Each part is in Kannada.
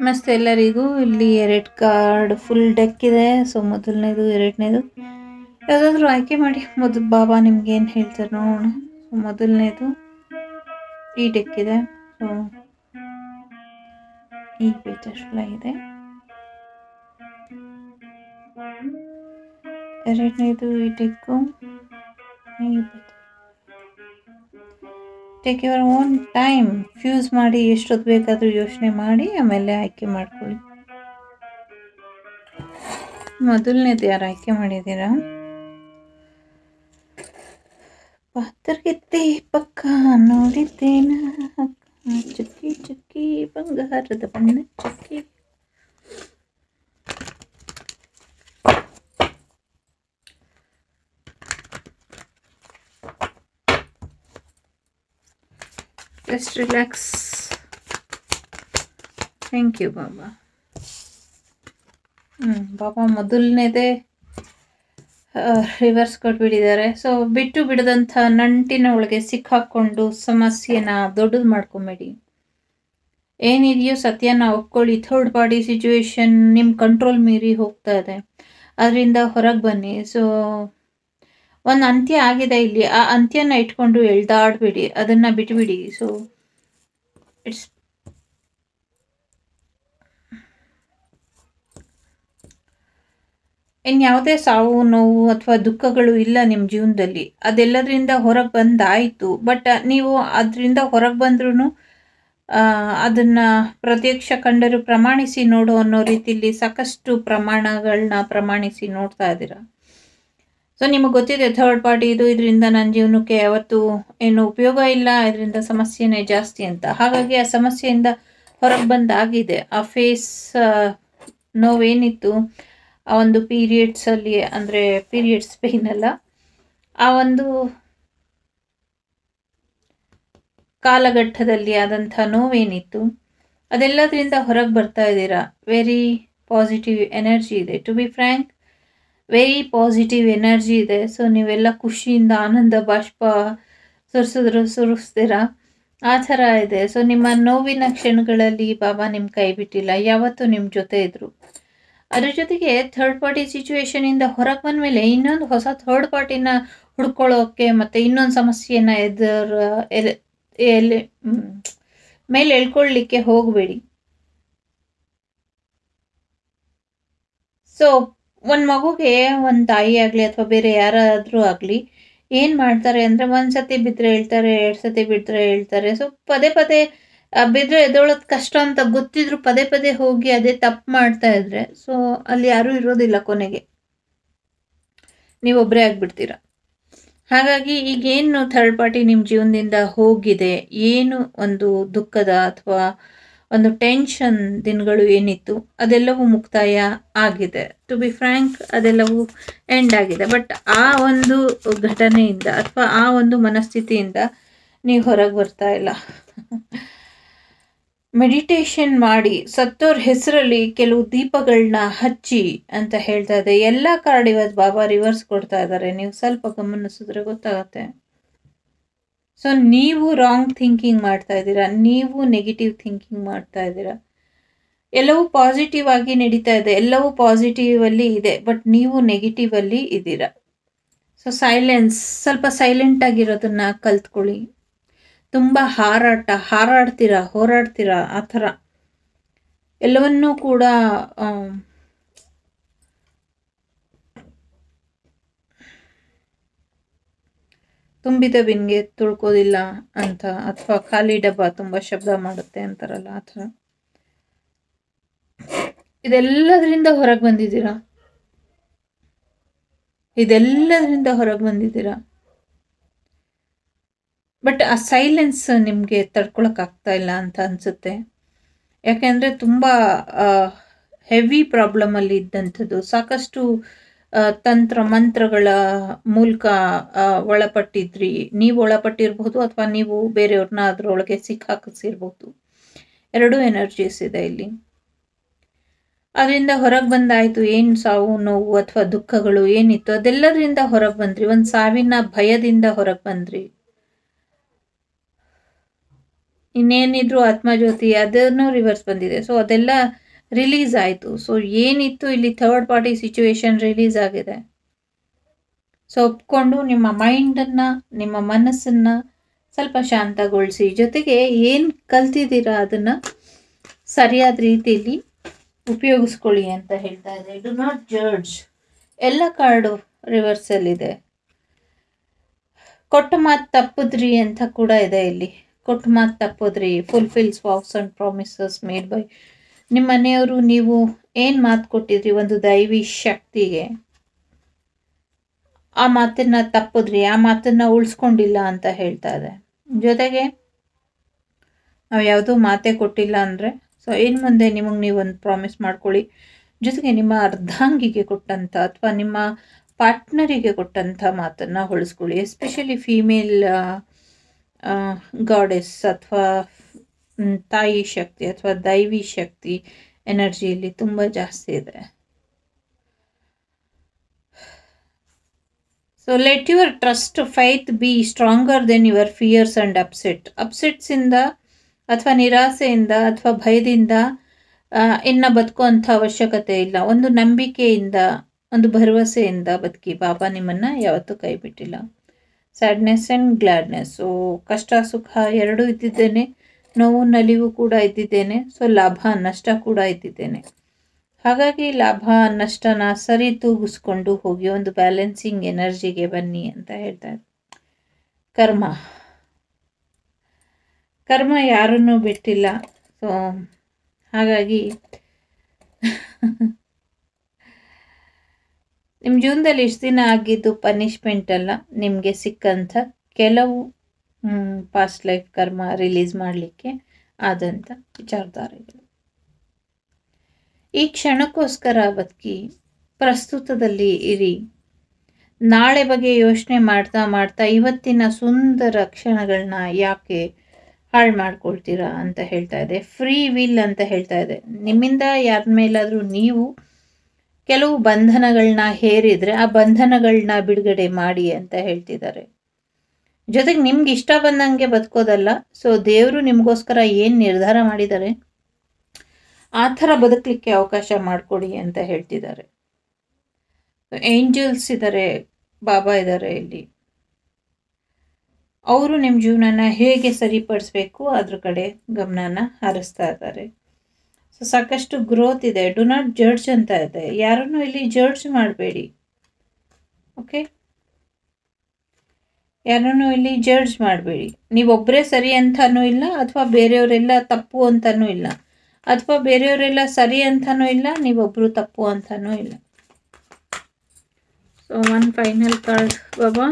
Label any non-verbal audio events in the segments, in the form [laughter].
ನಮಸ್ತೆ ಎಲ್ಲರಿಗೂ ಇಲ್ಲಿ ಎರಡು ಕಾರ್ಡ್ ಫುಲ್ ಡೆಕ್ ಇದೆ. ಸೊ ಮೊದಲನೇದು, ಎರಡನೇದು. ಯಾವುದಾದ್ರೂ ಆಯ್ಕೆ ಮಾಡಿ. ಮೊದಲು ಬಾಬಾ ನಿಮ್ಗೆ ಏನು ಹೇಳ್ತಾರೆ ನೋಡೋಣ. ಸೊ ಮೊದಲನೇದು ಈ ಡೆಕ್ ಇದೆ. ಸೊ ಈ ಪೇಜಸ್ಲ ಇದೆ ಎರಡನೇದು ಈ ಡೆಕ್ಕು ಈ ಟೇಕ್ ಯುವರ್ ಓನ್ ಟೈಮ್ ಫ್ಯೂಸ್ ಮಾಡಿ ಎಷ್ಟೊತ್ತು ಬೇಕಾದರೂ ಯೋಚನೆ ಮಾಡಿ, ಆಮೇಲೆ ಆಯ್ಕೆ ಮಾಡ್ಕೊಳ್ಳಿ. ಮೊದಲನೇದು ಯಾರು ಆಯ್ಕೆ ಮಾಡಿದ್ದೀರಾ? ಪಾತ್ರಗಿತ್ತಿ ಪಕ್ಕ ನೋಡಿದ್ದೇನ. ಚುಕ್ಕಿ ಚುಕ್ಕಿ ಬಂಗಾರದ ಬಣ್ಣ ಚುಕ್ಕಿ. Just relax thank you Baba ಹ್ಞೂ ಬಾಬಾ ಮೊದಲನೇದೇ ರಿವರ್ಸ್ ಕೊಟ್ಬಿಟ್ಟಿದ್ದಾರೆ. ಸೊ ಬಿಟ್ಟು ಬಿಡದಂಥ ನಂಟಿನ ಒಳಗೆ ಸಿಕ್ಕಾಕೊಂಡು ಸಮಸ್ಯೆನ ದೊಡ್ಡದು ಮಾಡ್ಕೊಂಬೇಡಿ. ಏನಿದೆಯೋ ಸತ್ಯನ ಒಪ್ಕೊಳ್ಳಿ. ಥರ್ಡ್ ಪಾರ್ಟಿ ಸಿಚುವೇಶನ್ ನಿಮ್ಮ ಕಂಟ್ರೋಲ್ ಮೀರಿ ಹೋಗ್ತಾ ಇದೆ. ಅದರಿಂದ ಹೊರಗೆ ಬನ್ನಿ. ಸೊ ಒಂದು ಅಂತ್ಯ ಆಗಿದೆ ಇಲ್ಲಿ. ಆ ಅಂತ್ಯನ ಇಟ್ಕೊಂಡು ಎಳ್ದಾಡ್ಬೇಡಿ. ಅದನ್ನ ಬಿಟ್ಬಿಡಿ. ಸೊ ಇಟ್ಸ್ ಇನ್ಯಾವುದೇ ಸಾವು, ನೋವು ಅಥವಾ ದುಃಖಗಳು ಇಲ್ಲ ನಿಮ್ಮ ಜೀವನದಲ್ಲಿ. ಅದೆಲ್ಲದರಿಂದ ಹೊರಗೆ ಬಂದಾಯಿತು. ಬಟ್ ನೀವು ಅದರಿಂದ ಹೊರಗೆ ಬಂದ್ರೂ ಅದನ್ನು ಪ್ರತ್ಯಕ್ಷ ಕಂಡರು ಪ್ರಮಾಣಿಸಿ ನೋಡು ಅನ್ನೋ ರೀತಿಯಲ್ಲಿ ಸಾಕಷ್ಟು ಪ್ರಮಾಣಗಳನ್ನ ಪ್ರಮಾಣಿಸಿ ನೋಡ್ತಾ ಇದ್ದೀರಾ? ಸೊ ನಿಮಗೆ ಗೊತ್ತಿದೆ ಥರ್ಡ್ ಪಾರ್ಟಿ ಇದು, ಇದರಿಂದ ನನ್ನ ಜೀವನಕ್ಕೆ ಯಾವತ್ತು ಏನು ಉಪಯೋಗ ಇಲ್ಲ, ಇದರಿಂದ ಸಮಸ್ಯೆನೇ ಜಾಸ್ತಿ ಅಂತ. ಹಾಗಾಗಿ ಆ ಸಮಸ್ಯೆಯಿಂದ ಹೊರಗೆ ಬಂದಾಗಿದೆ. ಆ ಫೇಸ್ ನೋವೇನಿತ್ತು, ಆ ಒಂದು ಪೀರಿಯಡ್ಸಲ್ಲಿ ಅಂದರೆ ಪೀರಿಯಡ್ಸ್ ಪೇನ್ ಅಲ್ಲ ಆ ಒಂದು ಕಾಲಘಟ್ಟದಲ್ಲಿ ಆದಂಥ ನೋವೇನಿತ್ತು. ಅದೆಲ್ಲದರಿಂದ ಹೊರಗೆ ಬರ್ತಾ ಇದ್ದೀರಾ? ವೆರಿ ಪಾಸಿಟಿವ್ ಎನರ್ಜಿ ಇದೆ. To be frank very positive energy ಇದೆ. ಸೊ ನೀವೆಲ್ಲ ಖುಷಿಯಿಂದ ಆನಂದ ಬಾಷ್ಪ ಸುರಿಸಿದ್ರು, ಸುರಿಸ್ತೀರಾ? ಆ ಥರ ಇದೆ. ಸೊ ನಿಮ್ಮ ನೋವಿನ ಕ್ಷಣಗಳಲ್ಲಿ ಬಾಬಾ ನಿಮ್ಮ ಕೈ ಬಿಟ್ಟಿಲ್ಲ. ಯಾವತ್ತೂ ನಿಮ್ಮ ಜೊತೆ ಇದ್ದರು ಅದ್ರ ಜೊತೆಗೆ ಥರ್ಡ್ ಪಾರ್ಟಿ ಸಿಚುವೇಶನಿಂದ ಹೊರಗೆ ಬಂದಮೇಲೆ ಇನ್ನೊಂದು ಹೊಸ ಥರ್ಡ್ ಪಾರ್ಟಿನ ಹುಡ್ಕೊಳ್ಳೋಕ್ಕೆ ಮತ್ತು ಇನ್ನೊಂದು ಸಮಸ್ಯೆನ ಎದುರ ಎಲ್ಲಿ ಎಲೆ ಮೇಲೆ ಎಳ್ಕೊಳ್ಳಿಕ್ಕೆ ಹೋಗಬೇಡಿ. ಸೊ ಒಂದು ಮಗುಗೆ ಒಂದು ತಾಯಿ ಆಗಲಿ ಅಥವಾ ಬೇರೆ ಯಾರಾದರೂ ಆಗಲಿ ಏನು ಮಾಡ್ತಾರೆ ಅಂದರೆ ಒಂದು ಸತಿ ಬಿದ್ದರೆ ಹೇಳ್ತಾರೆ, ಎರಡು ಸತಿ ಬಿದ್ದರೆ ಹೇಳ್ತಾರೆ. ಸೊ ಪದೇ ಪದೇ ಬಿದ್ದರೆ ಎದೊಳೋದು ಕಷ್ಟ ಅಂತ ಗೊತ್ತಿದ್ರು ಪದೇ ಪದೇ ಹೋಗಿ ಅದೇ ತಪ್ಪು ಮಾಡ್ತಾ ಇದ್ರೆ ಸೊ ಅಲ್ಲಿ ಯಾರೂ ಇರೋದಿಲ್ಲ ಕೊನೆಗೆ. ನೀವೊಬ್ಬರೇ ಆಗಿಬಿಡ್ತೀರ? ಹಾಗಾಗಿ ಈಗೇನು ಥರ್ಡ್ ಪಾರ್ಟಿ ನಿಮ್ಮ ಜೀವನದಿಂದ ಹೋಗಿದೆ, ಏನು ಒಂದು ದುಃಖದ ಅಥವಾ ಒಂದು ಟೆನ್ಷನ್ ದಿನಗಳು ಏನಿತ್ತು, ಅದೆಲ್ಲವೂ ಮುಕ್ತಾಯ ಆಗಿದೆ. ಟು ಬಿ ಫ್ರ್ಯಾಂಕ್ ಅದೆಲ್ಲವೂ ಎಂಡ್ ಆಗಿದೆ. ಬಟ್ ಆ ಒಂದು ಘಟನೆಯಿಂದ ಅಥವಾ ಆ ಒಂದು ಮನಸ್ಥಿತಿಯಿಂದ ನೀವು ಹೊರಗೆ ಬರ್ತಾ ಇಲ್ಲ. ಮೆಡಿಟೇಷನ್ ಮಾಡಿ ಸತ್ತೋರ್ ಹೆಸರಲ್ಲಿ ಕೆಲವು ದೀಪಗಳನ್ನ ಹಚ್ಚಿ ಅಂತ ಹೇಳ್ತಾ ಇದೆ. ಎಲ್ಲ ಕಾರ್ಡ್ ಇವತ್ತು ಬಾಬಾ ರಿವರ್ಸ್ ಕೊಡ್ತಾ ಇದ್ದಾರೆ. ನೀವು ಸ್ವಲ್ಪ ಗಮನಿಸಿದ್ರೆ ಗೊತ್ತಾಗತ್ತೆ. ಸೊ ನೀವು ರಾಂಗ್ ಥಿಂಕಿಂಗ್ ಮಾಡ್ತಾ ಇದ್ದೀರಾ? ನೀವು ನೆಗೆಟಿವ್ ಥಿಂಕಿಂಗ್ ಮಾಡ್ತಾ ಇದ್ದೀರಾ? ಎಲ್ಲವೂ ಪಾಸಿಟಿವ್ ಆಗಿ ನಡೀತಾ ಇದೆ. ಎಲ್ಲವೂ ಪಾಸಿಟಿವ್ ಅಲ್ಲಿ ಇದೆ ಬಟ್ ನೀವು ನೆಗೆಟಿವ್ ಅಲ್ಲಿ ಇದ್ದೀರಾ? ಸೊ ಸೈಲೆನ್ಸ್ ಸ್ವಲ್ಪ ಸೈಲೆಂಟ್ ಆಗಿರೋದನ್ನ ಕಲ್ತ್ಕೊಳ್ಳಿ. ತುಂಬ ಹಾರಾಟ, ಹಾರಾಡ್ತೀರಾ, ಹೋರಾಡ್ತೀರಾ? ಆ ಥರ. ಎಲ್ಲವನ್ನೂ ಕೂಡ ತುಂಬಿದ ಬಿನ್ಗೆ ತುಳ್ಕೋದಿಲ್ಲ ಅಂತ ಅಥವಾ ಖಾಲಿ ಡಬ್ಬ ತುಂಬ ಶಬ್ದ ಮಾಡುತ್ತೆ ಅಂತಾರಲ್ಲ ಆ ಥರ. ಇದೆಲ್ಲದರಿಂದ ಹೊರಗೆ ಬಂದಿದ್ದೀರಾ? ಇದೆಲ್ಲದರಿಂದ ಹೊರಗೆ ಬಂದಿದ್ದೀರಾ? ಬಟ್ ಆ ಸೈಲೆನ್ಸ್ ನಿಮಗೆ ತಡ್ಕೊಳಕ್ಕಾಗ್ತಾ ಇಲ್ಲ ಅಂತ ಅನಿಸುತ್ತೆ. ಯಾಕೆಂದರೆ ತುಂಬ ಹೆವಿ ಪ್ರಾಬ್ಲಮಲ್ಲಿ ಇದ್ದಂಥದ್ದು. ಸಾಕಷ್ಟು ತಂತ್ರ ಮಂತ್ರಗಳ ಮೂಲಕ ಒಳಪಟ್ಟಿದ್ರಿ. ನೀವು ಒಳಪಟ್ಟಿರಬಹುದು ಅಥವಾ ನೀವು ಬೇರೆಯವ್ರನ್ನ ಅದರೊಳಗೆ ಸಿಕ್ಕಾಕಿಸಿರ್ಬೋದು ಎರಡೂ ಎನರ್ಜೀಸ್ ಇದೆ ಇಲ್ಲಿ. ಅದರಿಂದ ಹೊರಗೆ ಬಂದಾಯಿತು, ಏನು ಸಾವು, ನೋವು ಅಥವಾ ದುಃಖಗಳು, ಏನಿತ್ತು, ಅದೆಲ್ಲದರಿಂದ ಹೊರಗೆ ಬಂದ್ರಿ. ಒಂದು ಸಾವಿನ ಭಯದಿಂದ ಹೊರಗೆ ಬಂದ್ರಿ. ಇನ್ನೇನಿದ್ರು ಆತ್ಮಜ್ಯೋತಿ, ಅದನ್ನು ರಿವರ್ಸ್ ಬಂದಿದೆ. ಸೊ ಅದೆಲ್ಲ ರಿಲೀಸ್ ಆಯಿತು. ಸೊ ಏನಿತ್ತು ಇಲ್ಲಿ ಥರ್ಡ್ ಪಾರ್ಟಿ ಸಿಚುವೇಶನ್ ರಿಲೀಸ್ ಆಗಿದೆ? ಸೊ ಒಪ್ಕೊಂಡು ನಿಮ್ಮ ಮೈಂಡನ್ನು ನಿಮ್ಮ ಮನಸ್ಸನ್ನು ಸ್ವಲ್ಪ ಶಾಂತಗೊಳಿಸಿ. ಜೊತೆಗೆ ಏನು ಕಲ್ತಿದ್ದೀರಾ ಅದನ್ನು ಸರಿಯಾದ ರೀತಿಯಲ್ಲಿ ಉಪಯೋಗಿಸ್ಕೊಳ್ಳಿ ಅಂತ ಹೇಳ್ತಾ ಇದೆ ಡು ನಾಟ್ ಜಡ್ಜ್ ಎಲ್ಲ ಕಾರ್ಡು ರಿವರ್ಸಲ್ಲಿದೆ ಕೊಟ್ಟ ಮಾತು ತಪ್ಪಿದ್ರಿ ಅಂತ ಕೂಡ ಇದೆ ಇಲ್ಲಿ. ಕೊಟ್ಟ ಮಾತು ತಪ್ಪಿದ್ರಿ. Fulfils vows and promises made by ನಿಮ್ಮ ಮನೆಯವರು ನೀವು ಏನು ಮಾತು ಕೊಟ್ಟಿದ್ರಿ ಒಂದು ದೈವಿ ಶಕ್ತಿಗೆ? ಆ ಮಾತನ್ನ ತಪ್ಪಿದ್ರಿ, ಆ ಮಾತನ್ನ ಉಳಿಸ್ಕೊಂಡಿಲ್ಲ ಅಂತ ಹೇಳ್ತಾ ಇದೆ. ಜೊತೆಗೆ ನಾವು ಯಾವುದೂ ಮಾತೇ ಕೊಟ್ಟಿಲ್ಲ ಅಂದರೆ ಸೊ ಇನ್ನು ಮುಂದೆ ನಿಮಗೆ ಒಂದು ಪ್ರಾಮಿಸ್ ಮಾಡ್ಕೊಳ್ಳಿ. ಜೊತೆಗೆ ನಿಮ್ಮ ಅರ್ಧಾಂಗಿಗೆ ಕೊಟ್ಟಂಥ ಅಥವಾ ನಿಮ್ಮ ಪಾರ್ಟ್ನರಿಗೆ ಕೊಟ್ಟಂಥ ಮಾತನ್ನು ಉಳಿಸ್ಕೊಳ್ಳಿ. ಎಸ್ಪೆಷಲಿ ಫೀಮೇಲ್ ಗಾಡೆಸ್ ಅಥವಾ ತಾಯಿ ಶಕ್ತಿ ಅಥವಾ ದೈವಿ ಶಕ್ತಿ ಎನರ್ಜಿಯಲ್ಲಿ ತುಂಬ ಜಾಸ್ತಿ ಇದೆ. So let your trust faith be stronger then your fears and upset ಅಪ್ಸೆಟ್ಸಿಂದ ಅಥವಾ ನಿರಾಸೆಯಿಂದ ಅಥವಾ ಭಯದಿಂದ ಇನ್ನು ಬದುಕುವಂಥ ಅವಶ್ಯಕತೆ ಇಲ್ಲ. ಒಂದು ನಂಬಿಕೆಯಿಂದ, ಒಂದು ಭರವಸೆಯಿಂದ ಬದುಕಿ. ಬಾಬಾ ನಿಮ್ಮನ್ನು ಯಾವತ್ತೂ ಕೈ ಬಿಟ್ಟಿಲ್ಲ ಸ್ಯಾಡ್ನೆಸ್ ಆ್ಯಂಡ್ ಗ್ಲಾಡ್ನೆಸ್ ಸೊ ಕಷ್ಟ, ಸುಖ ಎರಡೂ ಇದ್ದಿದ್ದೇನೆ. ನೋವು, ನಲಿವು ಕೂಡ ಇದ್ದಿದ್ದೇನೆ. ಸೊ ಲಾಭ, ನಷ್ಟ ಕೂಡ ಇದ್ದಿದ್ದೇನೆ. ಹಾಗಾಗಿ ಲಾಭ, ನಷ್ಟನ ಸರಿ ತೂಗಿಸ್ಕೊಂಡು ಹೋಗಿ ಒಂದು ಬ್ಯಾಲೆನ್ಸಿಂಗ್ ಎನರ್ಜಿಗೆ ಬನ್ನಿ ಅಂತ ಹೇಳ್ತಾರೆ ಕರ್ಮ. ಕರ್ಮ ಯಾರನ್ನೂ ಬಿಟ್ಟಿಲ್ಲ. ಸೊ ಹಾಗಾಗಿ ನಿಮ್ಮ ಜೀವನದಲ್ಲಿ ಇಷ್ಟು ದಿನ ಆಗಿದ್ದು ಪನಿಷ್ಮೆಂಟ್ ಅಲ್ಲ. ನಿಮಗೆ ಸಿಕ್ಕಂಥ ಕೆಲವು ಪಾಸ್ಟ್ ಲೈಫ್ ಕರ್ಮ ರಿಲೀಸ್ ಮಾಡಲಿಕ್ಕೆ ಆದಂಥ ವಿಚಾರಧಾರೆಗಳು. ಈ ಕ್ಷಣಕ್ಕೋಸ್ಕರ ಬದುಕಿ ಪ್ರಸ್ತುತದಲ್ಲಿ ಇರಿ. ನಾಳೆ ಬಗ್ಗೆ ಯೋಚನೆ ಮಾಡ್ತಾ ಮಾಡ್ತಾ ಇವತ್ತಿನ ಸುಂದರ ಕ್ಷಣಗಳನ್ನ ಯಾಕೆ ಹಾಳು ಮಾಡ್ಕೊಳ್ತೀರಾ ಅಂತ ಹೇಳ್ತಾ ಇದೆ. ಫ್ರೀ ವಿಲ್ ಅಂತ ಹೇಳ್ತಾ ಇದೆ. ನಿಮ್ಮಿಂದ ಯಾರ ಮೇಲಾದರೂ ನೀವು ಕೆಲವು ಬಂಧನಗಳನ್ನ ಹೇರಿದರೆ ಆ ಬಂಧನಗಳನ್ನ ಬಿಡುಗಡೆ ಮಾಡಿ ಅಂತ ಹೇಳ್ತಿದ್ದಾರೆ. ಜೊತೆಗೆ ನಿಮ್ಗೆ ಇಷ್ಟ ಬಂದಂಗೆ ಬದುಕೋದಲ್ಲ ಸೊ ದೇವರು ನಿಮಗೋಸ್ಕರ ಏನು ನಿರ್ಧಾರ ಮಾಡಿದ್ದಾರೆ? ಆ ಥರ ಬದುಕಲಿಕ್ಕೆ ಅವಕಾಶ ಮಾಡಿಕೊಡಿ ಅಂತ ಹೇಳ್ತಿದ್ದಾರೆ. ಏಂಜಲ್ಸ್ ಇದ್ದಾರೆ ಬಾಬಾ ಇದ್ದಾರೆ ಇಲ್ಲಿ. ಅವರು ನಿಮ್ಮ ಜೀವನನ ಹೇಗೆ ಸರಿಪಡಿಸ್ಬೇಕು, ಅದ್ರ ಕಡೆ ಗಮನನ ಹರಿಸ್ತಾ ಇದ್ದಾರೆ. ಸೊ ಸಾಕಷ್ಟು ಗ್ರೋತ್ ಇದೆ. ಡು ನಾಟ್ ಜಡ್ಜ್ ಅಂತ ಇದೆ. ಯಾರನ್ನು ಇಲ್ಲಿ ಜಡ್ಜ್ ಮಾಡಬೇಡಿ. ಓಕೆ ಯಾರನ್ನು ಇಲ್ಲಿ ಜಡ್ಜ್ ಮಾಡಬೇಡಿ. ನೀವೊಬ್ಬರೇ ಸರಿ ಅಂತನೂ ಇಲ್ಲ, ಅಥವಾ ಬೇರೆಯವರೆಲ್ಲ ತಪ್ಪು ಅಂತನೂ ಇಲ್ಲ. ಅಥವಾ ಬೇರೆಯವರೆಲ್ಲ ಸರಿ ಅಂತನೂ ಇಲ್ಲ ನೀವೊಬ್ಬರು ತಪ್ಪು ಅಂತನೂ ಇಲ್ಲ. So one final card Baba.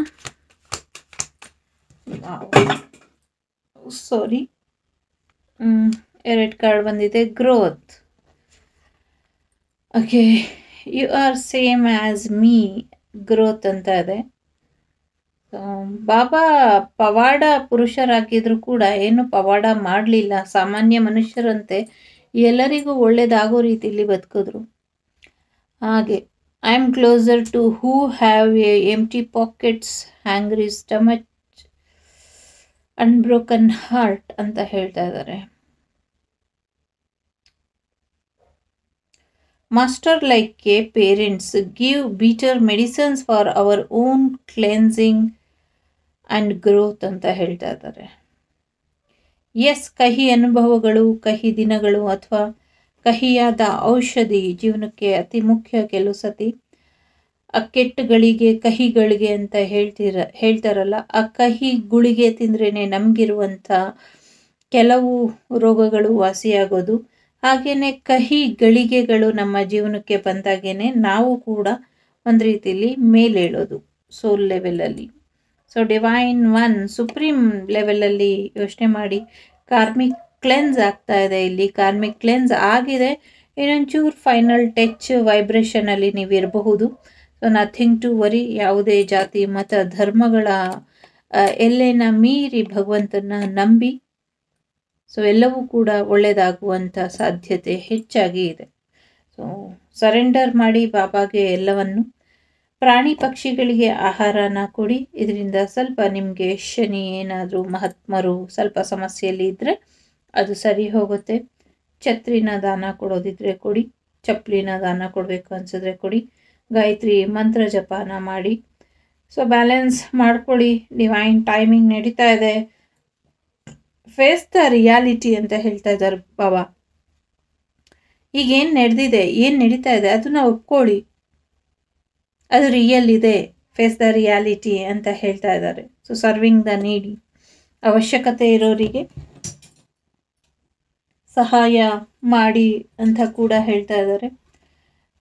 Sorry ಎರಡು ಕಾರ್ಡ್ ಬಂದಿದೆ. Growth okay you are same as me growth ಅಂತ ಇದೆ. ಬಾಬಾ ಪವಾಡ ಪುರುಷರಾಗಿದ್ರು ಕೂಡ ಏನು ಪವಾಡ ಮಾಡಲಿಲ್ಲ. ಸಾಮಾನ್ಯ ಮನುಷ್ಯರಂತೆ ಎಲ್ಲರಿಗೂ ಒಳ್ಳೆಯದಾಗೋ ರೀತಿಯಲ್ಲಿ ಬದುಕಿದ್ರು. ಹಾಗೆ I am closer to who have a empty pockets hungry stomach unbroken heart ಅಂತ ಹೇಳ್ತಾ ಇದ್ದಾರೆ. Master like k parents give bitter medicines for our own cleansing and growth ಅಂತ ಹೇಳ್ತಾ ಇದ್ದಾರೆ. ಎಸ್ ಕಹಿ ಅನುಭವಗಳು, ಕಹಿ ದಿನಗಳು ಅಥವಾ ಕಹಿಯಾದ ಔಷಧಿ ಜೀವನಕ್ಕೆ ಅತಿ ಮುಖ್ಯ ಕೆಲವು ಸತಿ. ಆ ಕೆಟ್ಟಗಳಿಗೆ, ಕಹಿಗಳಿಗೆ ಅಂತ ಹೇಳ್ತೀರ, ಹೇಳ್ತಾರಲ್ಲ, ಆ ಕಹಿ ಗುಳಿಗೆ ತಿಂದ್ರೇ ನಮಗಿರುವಂಥ ಕೆಲವು ರೋಗಗಳು ವಾಸಿಯಾಗೋದು. ಹಾಗೆಯೇ ಕಹಿ ಗಳಿಗೆಗಳು ನಮ್ಮ ಜೀವನಕ್ಕೆ ಬಂದಾಗೇನೆ ನಾವು ಕೂಡ ಒಂದು ರೀತಿಯಲ್ಲಿ ಮೇಲೇಳೋದು ಸೋಲ್ ಲೆವೆಲಲ್ಲಿ ಸೊ ಡಿವೈನ್ ಒನ್ ಸುಪ್ರೀಂ ಲೆವೆಲಲ್ಲಿ ಯೋಚನೆ ಮಾಡಿ ಕಾರ್ಮಿಕ್ ಕ್ಲೆನ್ಸ್ ಆಗ್ತಾ ಇದೆ ಇಲ್ಲಿ. ಕಾರ್ಮಿಕ್ ಕ್ಲೆನ್ಸ್ ಆಗಿದೆ. ಇನ್ನೊಂಚೂರು ಫೈನಲ್ ಟಚ್ ವೈಬ್ರೇಷನಲ್ಲಿ ನೀವು ಇರಬಹುದು. ಸೊ ನಥಿಂಗ್ ಟು ವರಿ ಯಾವುದೇ ಜಾತಿ, ಮತ, ಧರ್ಮಗಳ ಎಲ್ಲೇನ ಮೀರಿ ಭಗವಂತನ ನಂಬಿ ಸೊ ಎಲ್ಲವೂ ಕೂಡ ಒಳ್ಳೆಯದಾಗುವಂಥ ಸಾಧ್ಯತೆ ಹೆಚ್ಚಾಗಿ ಇದೆ. ಸೊ ಸರೆಂಡರ್ ಮಾಡಿ ಬಾಬಾಗೆ ಎಲ್ಲವನ್ನು, ಪ್ರಾಣಿ ಪಕ್ಷಿಗಳಿಗೆ ಆಹಾರನ ಕೊಡಿ. ಇದರಿಂದ ಸ್ವಲ್ಪ ನಿಮಗೆ ಶನಿ ಏನಾದರೂ ಮಹಾತ್ಮರು ಸ್ವಲ್ಪ ಸಮಸ್ಯೆಯಲ್ಲಿ ಇದ್ದರೆ ಅದು ಸರಿ ಹೋಗುತ್ತೆ. ಛತ್ರಿನ ದಾನ ಕೊಡೋದಿದ್ರೆ ಕೊಡಿ. ಚಪ್ಪಲಿನ ದಾನ ಕೊಡಬೇಕು ಅನಿಸಿದ್ರೆ ಕೊಡಿ. ಗಾಯತ್ರಿ ಮಂತ್ರ ಜಪಾನ ಮಾಡಿ. ಸೊ ಬ್ಯಾಲೆನ್ಸ್ ಮಾಡ್ಕೊಳ್ಳಿ. ಡಿವೈನ್ ಟೈಮಿಂಗ್ ನಡೀತಾ ಇದೆ. ಫೇಸ್ ದ ರಿಯಾಲಿಟಿ ಅಂತ ಹೇಳ್ತಾ ಇದ್ದಾರೆ ಬಾಬಾ ಈಗ ಏನು ನಡೆದಿದೆ, ಏನು ನಡೀತಾ ಇದೆ ಅದನ್ನ ಒಪ್ಕೊಳ್ಳಿ. ಅದು ರಿಯಲ್ ಇದೆ ಫೇಸ್ ದ ರಿಯಾಲಿಟಿ ಅಂತ ಹೇಳ್ತಾ ಇದ್ದಾರೆ. ಸೊ ಸರ್ವಿಂಗ್ ದ ನೀಡಿ ಅವಶ್ಯಕತೆ ಇರೋರಿಗೆ ಸಹಾಯ ಮಾಡಿ ಅಂತ ಕೂಡ ಹೇಳ್ತಾ ಇದ್ದಾರೆ.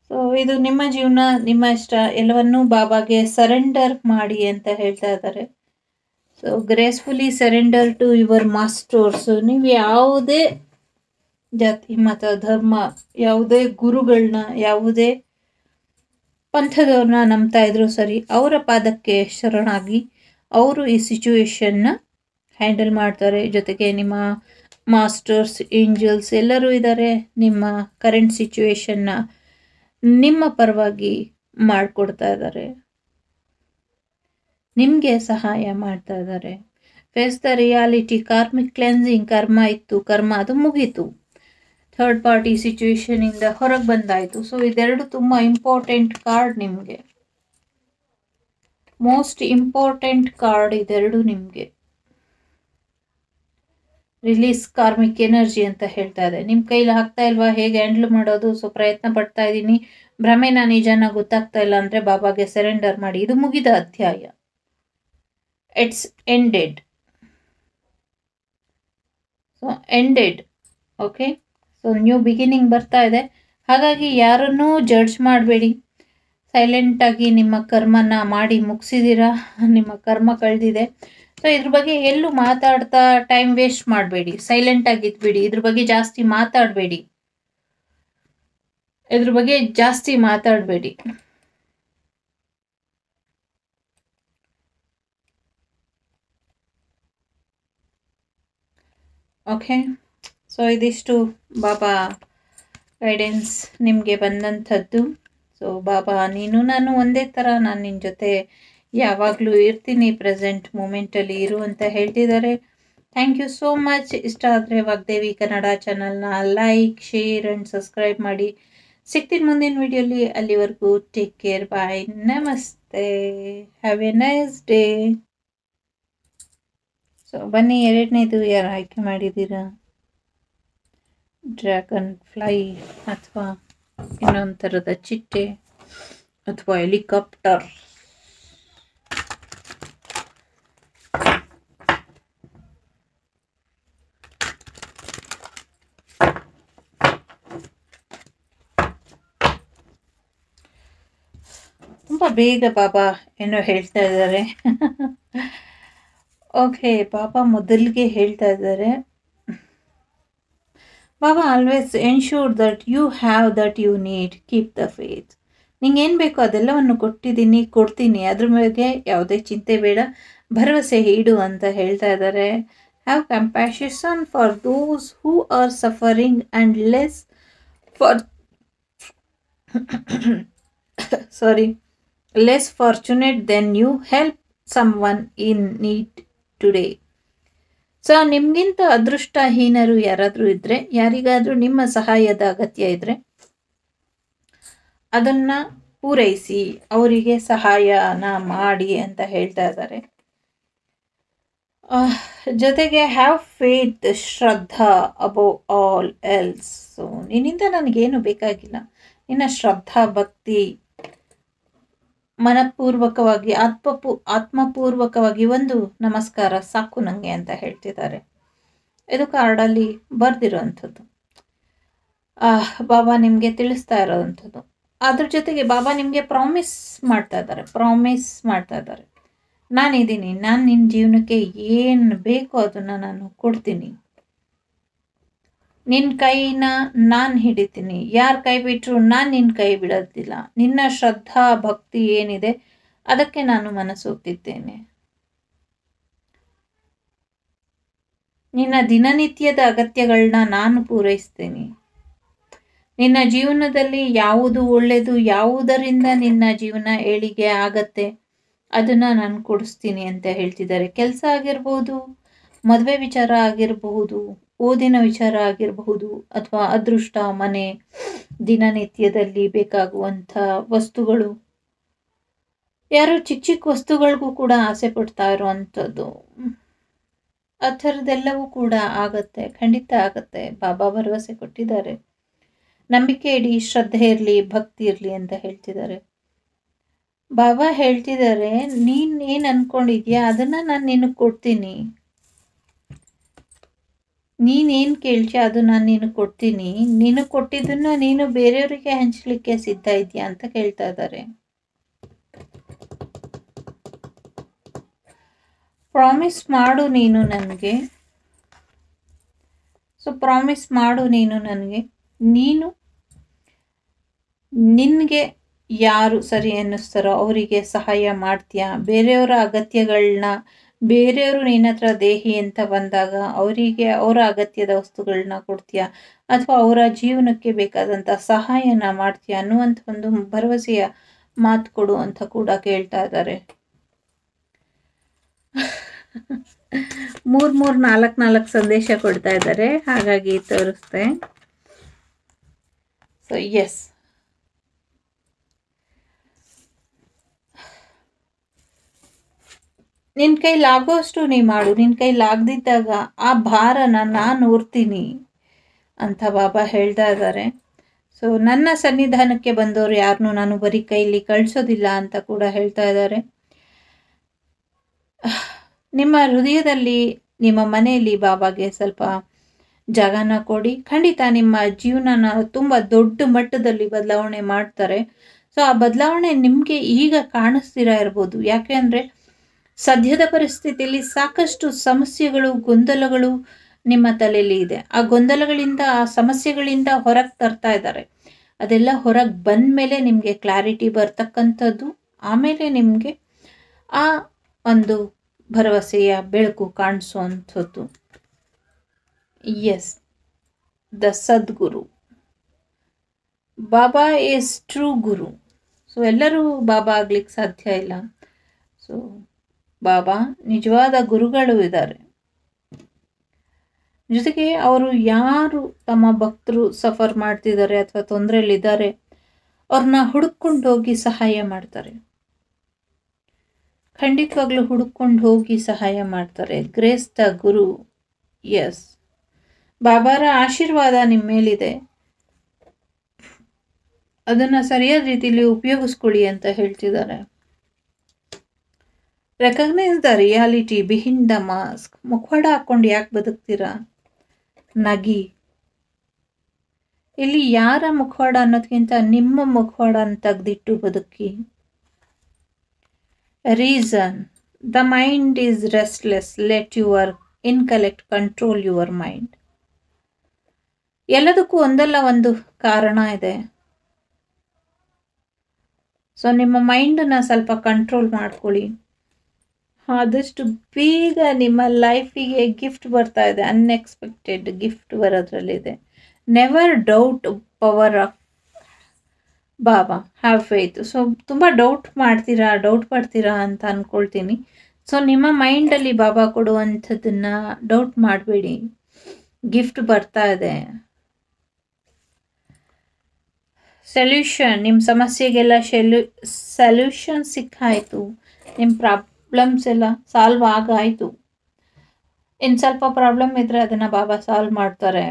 ಸೊ ಇದು ನಿಮ್ಮ ಜೀವನ, ನಿಮ್ಮ ಇಷ್ಟ ಎಲ್ಲವನ್ನೂ ಬಾಬಾಗೆ ಸರೆಂಡರ್ ಮಾಡಿ ಅಂತ ಹೇಳ್ತಾ ಇದ್ದಾರೆ. So gracefully surrender to your masters ನೀವು ಯಾವುದೇ ಜಾತಿ, ಮತ, ಧರ್ಮ, ಯಾವುದೇ ಗುರುಗಳನ್ನ ಯಾವುದೇ ಪಂಥದವ್ರನ್ನ ನಂಬ್ತಾ ಇದ್ರು ಸರಿ, ಅವರ ಪಾದಕ್ಕೆ ಶರಣಾಗಿ ಅವರು ಈ ಸಿಚುವೇಶನ್ನ ಹ್ಯಾಂಡಲ್ ಮಾಡ್ತಾರೆ. ಜೊತೆಗೆ ನಿಮ್ಮ ಮಾಸ್ಟರ್ಸ್ ಏಂಜಲ್ಸ್ ಎಲ್ಲರೂ ಇದ್ದಾರೆ. ನಿಮ್ಮ ಕರೆಂಟ್ ಸಿಚುವೇಶನ್ನ ನಿಮ್ಮ ಪರವಾಗಿ ಮಾಡಿಕೊಡ್ತಾ ಇದ್ದಾರೆ. ನಿಮಗೆ ಸಹಾಯ ಮಾಡ್ತಾ ಇದ್ದಾರೆ. Face the reality karmic cleansing ಕರ್ಮ ಇತ್ತು ಕರ್ಮ ಅದು ಮುಗೀತು. ಥರ್ಡ್ ಪಾರ್ಟಿ ಸಿಚುವೇಶನಿಂದ ಹೊರಗೆ ಬಂದಾಯಿತು. ಸೊ ಇದೆರಡು ತುಂಬ ಇಂಪಾರ್ಟೆಂಟ್ ಕಾರ್ಡ್ ನಿಮಗೆ. ಮೋಸ್ಟ್ ಇಂಪಾರ್ಟೆಂಟ್ ಕಾರ್ಡ್ ಇದೆರಡು ನಿಮಗೆ. ರಿಲೀಸ್ ಕಾರ್ಮಿಕ್ ಎನರ್ಜಿ ಅಂತ ಹೇಳ್ತಾ ಇದೆ. ನಿಮ್ಮ ಕೈಲಿ ಆಗ್ತಾ ಇಲ್ವಾ? ಹೇಗೆ ಹ್ಯಾಂಡಲ್ ಮಾಡೋದು? ಸೊ ಪ್ರಯತ್ನ ಪಡ್ತಾ ಇದ್ದೀನಿ. ಭ್ರಮೆನ ನಿಜನ ಗೊತ್ತಾಗ್ತಾ ಇಲ್ಲ ಅಂದರೆ ಬಾಬಾಗೆ ಸರೆಂಡರ್ ಮಾಡಿ. ಇದು ಮುಗಿದ ಅಧ್ಯಾಯ. It's ended so ended okay so new beginning ಬರ್ತಾ ಇದೆ. ಹಾಗಾಗಿ ಯಾರನ್ನೂ ಜಡ್ಜ್ ಮಾಡಬೇಡಿ. ಸೈಲೆಂಟಾಗಿ ನಿಮ್ಮ ಕರ್ಮನ ಮಾಡಿ ಮುಗಿಸಿದ್ದೀರಾ [laughs] ನಿಮ್ಮ ಕರ್ಮ ಕಳೆದಿದೆ. ಸೊ ಇದ್ರ ಬಗ್ಗೆ ಎಲ್ಲೂ ಮಾತಾಡ್ತಾ ಟೈಮ್ ವೇಸ್ಟ್ ಮಾಡಬೇಡಿ. ಸೈಲೆಂಟಾಗಿ ಇದ್ಬಿಡಿ. ಇದ್ರ ಬಗ್ಗೆ ಜಾಸ್ತಿ ಮಾತಾಡಬೇಡಿ. ಇದ್ರ ಬಗ್ಗೆ ಜಾಸ್ತಿ ಮಾತಾಡಬೇಡಿ. ಓಕೆ ಸೊ ಇದಿಷ್ಟು ಬಾಬಾ ಗೈಡೆನ್ಸ್ ನಿಮಗೆ ಬಂದಂಥದ್ದು. ಸೊ ಬಾಬಾ, ನೀನು, ನಾನು ಒಂದೇ ಥರ ನಾನು ನಿನ್ನ ಜೊತೆ ಯಾವಾಗಲೂ ಇರ್ತೀನಿ ಪ್ರೆಸೆಂಟ್ ಮೂಮೆಂಟಲ್ಲಿ ಇರು ಅಂತ ಹೇಳ್ತಿದ್ದಾರೆ. ಥ್ಯಾಂಕ್ ಯು ಸೋ ಮಚ್ ಇಷ್ಟ ಆದರೆ ವಾಗ್ದೇವಿ ಕನ್ನಡ ಚಾನಲ್ನ ಲೈಕ್ ಶೇರ್ ಆ್ಯಂಡ್ ಸಬ್ಸ್ಕ್ರೈಬ್ ಮಾಡಿ. ಸಿಗ್ತೀನಿ ಮುಂದಿನ ವಿಡಿಯೋಲಿ ಅಲ್ಲಿವರೆಗೂ ಟೇಕ್ ಕೇರ್ ಬಾಯ್ ನಮಸ್ತೆ. Have a nice day so ಬನ್ನಿ, ಎರಡನೇದು ಯಾರು ಆಯ್ಕೆ ಮಾಡಿದ್ದೀರಾ ಡ್ರ್ಯಾಗನ್ ಫ್ಲೈ ಅಥವಾ ಇನ್ನೊಂದು ಥರದ ಚಿಟ್ಟೆ ಅಥವಾ ಹೆಲಿಕಾಪ್ಟರ್? ತುಂಬ ಬೇಗ ಬಾಬಾ ಏನೋ ಹೇಳ್ತಾ ಇದ್ದಾರೆ. ಓಕೆ ಪಾಪ ಮೊದಲಿಗೆ ಹೇಳ್ತಾ ಇದ್ದಾರೆ. Baba always ensure that you have that you need keep the faith ನಿಂಗೆ ಏನು ಬೇಕೋ ಅದೆಲ್ಲವನ್ನು ಕೊಟ್ಟಿದ್ದೀನಿ, ಕೊಡ್ತೀನಿ. ಅದ್ರ ಬಗ್ಗೆ ಯಾವುದೇ ಚಿಂತೆ ಬೇಡ. ಭರವಸೆ ಇಡು ಅಂತ ಹೇಳ್ತಾ ಇದ್ದಾರೆ. Have compassion for those who are suffering and less for sorry less fortunate then you help someone in need today so ನಿಮಗಿಂತ ಅದೃಷ್ಟಹೀನರು ಯಾರಾದರೂ ಇದ್ದರೆ ಯಾರಿಗಾದರೂ ನಿಮ್ಮ ಸಹಾಯದ ಅಗತ್ಯ ಇದ್ದರೆ ಅದನ್ನು ಪೂರೈಸಿ, ಅವರಿಗೆ ಸಹಾಯನ ಮಾಡಿ ಅಂತ ಹೇಳ್ತಾ ಇದ್ದಾರೆ. ಜೊತೆಗೆ ಹ್ಯಾವ್ ಫೇತ್ ಶ್ರದ್ಧಾ ಅಬೋ ಆಲ್ ಎಲ್ಸ್ ಸೊ ನಿನ್ನಿಂದ ನನಗೇನು ಬೇಕಾಗಿಲ್ಲ. ನಿನ್ನ ಶ್ರದ್ಧಾ, ಭಕ್ತಿ ಮನಪೂರ್ವಕವಾಗಿ, ಆತ್ಮಪೂ, ಆತ್ಮಪೂರ್ವಕವಾಗಿ ಒಂದು ನಮಸ್ಕಾರ ಸಾಕು ನನಗೆ ಅಂತ ಹೇಳ್ತಿದ್ದಾರೆ. ಇದು ಕಾರ್ಡಲ್ಲಿ ಬರೆದಿರೋವಂಥದ್ದು. ಬಾಬಾ ನಿಮಗೆ ತಿಳಿಸ್ತಾ ಇರೋವಂಥದ್ದು. ಅದ್ರ ಜೊತೆಗೆ ಬಾಬಾ ನಿಮಗೆ ಪ್ರಾಮಿಸ್ ಮಾಡ್ತಾ ಇದ್ದಾರೆ, ಪ್ರಾಮಿಸ್ ಮಾಡ್ತಾ ಇದ್ದಾರೆ. ನಾನಿದ್ದೀನಿ, ನಾನು ನಿನ್ನ ಜೀವನಕ್ಕೆ ಏನು ಬೇಕೋ ಅದನ್ನು ನಾನು ಕೊಡ್ತೀನಿ. ನಿನ್ನ ಕೈನ ನಾನು ಹಿಡಿತೀನಿ. ಯಾರ್ ಕೈ ಬಿಟ್ಟರು ನಾನು ನಿನ್ನ ಕೈ ಬಿಡೋದಿಲ್ಲ. ನಿನ್ನ ಶ್ರದ್ಧಾ ಭಕ್ತಿ ಏನಿದೆ ಅದಕ್ಕೆ ನಾನು ಮನಸ್ಸೋಗ್ತಿದ್ದೇನೆ ನಿನ್ನ ದಿನನಿತ್ಯದ ಅಗತ್ಯಗಳನ್ನ ನಾನು ಪೂರೈಸ್ತೇನೆ. ನಿನ್ನ ಜೀವನದಲ್ಲಿ ಯಾವುದು ಒಳ್ಳೆಯದು ಯಾವುದರಿಂದ ನಿನ್ನ ಜೀವನ ಏಳಿಗೆ ಆಗತ್ತೆ ಅದನ್ನ ನಾನು ಕೊಡಿಸ್ತೀನಿ ಅಂತ ಹೇಳ್ತಿದ್ದಾರೆ. ಕೆಲಸ ಆಗಿರ್ಬೋದು, ಮದುವೆ ವಿಚಾರ ಆಗಿರಬಹುದು ಓದಿನ ವಿಚಾರ ಆಗಿರಬಹುದು ಅಥವಾ ಅದೃಷ್ಟ, ಮನೆ, ದಿನನಿತ್ಯದಲ್ಲಿ ಬೇಕಾಗುವಂಥ ವಸ್ತುಗಳು. ಯಾರೋ ಚಿಕ್ಕ ಚಿಕ್ಕ ವಸ್ತುಗಳಿಗೂ ಕೂಡ ಆಸೆ ಪಡ್ತಾ ಇರುವಂಥದ್ದು. ಆ ಥರದ್ದೆಲ್ಲವೂ ಕೂಡ ಆಗತ್ತೆ, ಖಂಡಿತ ಆಗತ್ತೆ. ಬಾಬಾ ಭರವಸೆ ಕೊಟ್ಟಿದ್ದಾರೆ. ನಂಬಿಕೆ ಇಡಿ, ಶ್ರದ್ಧೆ ಇರಲಿ, ಭಕ್ತಿ ಇರಲಿ ಅಂತ ಹೇಳ್ತಿದ್ದಾರೆ. ಬಾಬಾ ಹೇಳ್ತಿದ್ದಾರೆ, ನೀನು ಏನು ಅಂದ್ಕೊಂಡಿದ್ಯಾ ಅದನ್ನು ನಾನು ನಿನಗೆ ಕೊಡ್ತೀನಿ. ನೀನೇನ್ ಕೇಳ್ತೀಯ ಅದು ನಾನು ನೀನು ಕೊಡ್ತೀನಿ. ನೀನು ಕೊಟ್ಟಿದ್ದನ್ನು ನೀನು ಬೇರೆಯವರಿಗೆ ಹಂಚಲಿಕ್ಕೆ ಸಿದ್ಧ ಇದೆಯಾ ಅಂತ ಕೇಳ್ತಾ ಇದ್ದಾರೆ ಪ್ರಾಮಿಸ್ ಮಾಡು ನೀನು ನನಗೆ. ಸೊ ಪ್ರಾಮಿಸ್ ಮಾಡು ನೀನು ನನಗೆ. ನೀನು ನಿನಗೆ ಯಾರು ಸರಿ ಅನ್ನಿಸ್ತಾರೋ ಅವರಿಗೆ ಸಹಾಯ ಮಾಡ್ತೀಯಾ? ಬೇರೆಯವರ ಅಗತ್ಯಗಳನ್ನ ಬೇರೆಯವರು ನಿನ್ನ ಹತ್ರ ದೇಹಿ ಅಂತ ಬಂದಾಗ ಅವರಿಗೆ ಅವರ ಅಗತ್ಯದ ವಸ್ತುಗಳನ್ನ ಕೊಡ್ತೀಯಾ? ಅಥವಾ ಅವರ ಜೀವನಕ್ಕೆ ಬೇಕಾದಂಥ ಸಹಾಯನ ಮಾಡ್ತೀಯಾ? ಅನ್ನುವಂಥ ಒಂದು ಭರವಸೆಯ ಮಾತು ಕೊಡು ಅಂತ ಕೂಡ ಕೇಳ್ತಾ ಇದ್ದಾರೆ. ಮೂರ್ ಮೂರ್ ನಾಲ್ಕು ನಾಲ್ಕು ಸಂದೇಶ ಕೊಡ್ತಾ ಇದ್ದಾರೆ. ಹಾಗಾಗಿ ತೋರಿಸ್ತೆ. ಸೊ ಎಸ್ ನಿನ್ನ ಕೈಲಾಗೋಷ್ಟು ನೀ ಮಾಡು. ನಿನ್ನ ಕೈಲಾಗದಿದ್ದಾಗ ಆ ಭಾರನ ನಾನು ಹೊರ್ತೀನಿ ಅಂತ ಬಾಬಾ ಹೇಳ್ತಾ ಇದ್ದಾರೆ. ಸೊ ನನ್ನ ಸನ್ನಿಧಾನಕ್ಕೆ ಬಂದವರು ಯಾರನ್ನೂ ನಾನು ಬರೀ ಕೈಲಿ ಕಳಿಸೋದಿಲ್ಲ ಅಂತ ಕೂಡ ಹೇಳ್ತಾ ಇದ್ದಾರೆ. ನಿಮ್ಮ ಹೃದಯದಲ್ಲಿ, ನಿಮ್ಮ ಮನೆಯಲ್ಲಿ ಬಾಬಾಗೆ ಸ್ವಲ್ಪ ಜಾಗನ ಕೊಡಿ. ಖಂಡಿತ ನಿಮ್ಮ ಜೀವನನ ತುಂಬ ದೊಡ್ಡ ಮಟ್ಟದಲ್ಲಿ ಬದಲಾವಣೆ ಮಾಡ್ತಾರೆ. ಸೊ ಆ ಬದಲಾವಣೆ ನಿಮಗೆ ಈಗ ಕಾಣಿಸ್ತಿರ ಇರ್ಬೋದು. ಯಾಕೆ ಅಂದರೆ ಸದ್ಯದ ಪರಿಸ್ಥಿತಿಯಲ್ಲಿ ಸಾಕಷ್ಟು ಸಮಸ್ಯೆಗಳು, ಗೊಂದಲಗಳು ನಿಮ್ಮ ತಲೆಯಲ್ಲಿ ಇದೆ. ಆ ಗೊಂದಲಗಳಿಂದ, ಆ ಸಮಸ್ಯೆಗಳಿಂದ ಹೊರಗೆ ತರ್ತಾ ಇದ್ದಾರೆ. ಅದೆಲ್ಲ ಹೊರಗೆ ಬಂದ ಮೇಲೆ ನಿಮಗೆ ಕ್ಲಾರಿಟಿ ಬರ್ತಕ್ಕಂಥದ್ದು, ಆಮೇಲೆ ನಿಮಗೆ ಆ ಒಂದು ಭರವಸೆಯ ಬೆಳಕು ಕಾಣಿಸುವಂಥದ್ದು. Yes the Sadguru Baba is true guru so ಎಲ್ಲರೂ ಬಾಬಾ ಆಗ್ಲಿಕ್ಕೆ ಸಾಧ್ಯ ಇಲ್ಲ. ಸೊ ಬಾಬಾ, ನಿಜವಾದ ಗುರುಗಳು ಇದ್ದಾರೆ. ಜೊತೆಗೆ ಅವರು ಯಾರು ತಮ್ಮ ಭಕ್ತರು ಸಫರ್ ಮಾಡ್ತಿದ್ದಾರೆ ಅಥವಾ ತೊಂದರೆಯಲ್ಲಿದ್ದಾರೆ, ಅವ್ರನ್ನ ಹುಡುಕೊಂಡು ಹೋಗಿ ಸಹಾಯ ಮಾಡ್ತಾರೆ. ಖಂಡಿತವಾಗ್ಲೂ ಹುಡುಕೊಂಡು ಹೋಗಿ ಸಹಾಯ ಮಾಡ್ತಾರೆ. Grace the guru, yes. ಬಾಬಾರ ಆಶೀರ್ವಾದ ನಿಮ್ಮ ಮೇಲಿದೆ. ಅದನ್ನು ಸರಿಯಾದ ರೀತಿಯಲ್ಲಿ ಉಪಯೋಗಿಸ್ಕೊಳ್ಳಿ ಅಂತ ಹೇಳ್ತಿದ್ದಾರೆ. Recognise the reality behind the mask ಮುಖವಾಡ ಹಾಕ್ಕೊಂಡು ಯಾಕೆ ಬದುಕ್ತೀರಾ? ನಗಿ. ಇಲ್ಲಿ ಯಾರ ಮುಖವಾಡ ಅನ್ನೋದಕ್ಕಿಂತ ನಿಮ್ಮ ಮುಖವಾಡನ ತೆಗೆದಿಟ್ಟು ಬದುಕಿ. Reason the mind is restless let your intellect control your mind ಎಲ್ಲದಕ್ಕೂ ಒಂದಲ್ಲ ಒಂದು ಕಾರಣ ಇದೆ. ಸೊ ನಿಮ್ಮ ಮೈಂಡನ್ನು ಸ್ವಲ್ಪ ಕಂಟ್ರೋಲ್ ಮಾಡ್ಕೊಳ್ಳಿ. ಆದಷ್ಟು ಬೇಗ ನಿಮ್ಮ ಲೈಫಿಗೆ ಗಿಫ್ಟ್ ಬರ್ತಾ ಇದೆ. Unexpected gift ಬರೋದ್ರಲ್ಲಿದೆ. Never doubt power of Baba have faith so ತುಂಬ ಡೌಟ್ ಮಾಡ್ತೀರಾ ಡೌಟ್ ಪಡ್ತೀರಾ ಅಂತ ಅಂದ್ಕೊಳ್ತೀನಿ ಸೊ ನಿಮ್ಮ ಮೈಂಡಲ್ಲಿ ಬಾಬಾ ಕೊಡುವಂಥದ್ದನ್ನು ಡೌಟ್ ಮಾಡಬೇಡಿ. ಗಿಫ್ಟ್ ಬರ್ತಾ ಇದೆ. ಸೊಲ್ಯೂಷನ್ ನಿಮ್ಮ ಸಮಸ್ಯೆಗೆಲ್ಲ ಶೆಲ್ಯೂ ಸೊಲ್ಯೂಷನ್ ಸಿಕ್ಕಾಯಿತು. ನಿಮ್ಮ ಪ್ರಾಬ್ಲಮ್ಸ್ ಎಲ್ಲ ಸಾಲ್ವ್ ಆಗಾಯಿತು. ಇನ್ನು ಸ್ವಲ್ಪ ಪ್ರಾಬ್ಲಮ್ ಇದ್ದರೆ ಅದನ್ನು ಬಾಬಾ ಸಾಲ್ವ್ ಮಾಡ್ತಾರೆ.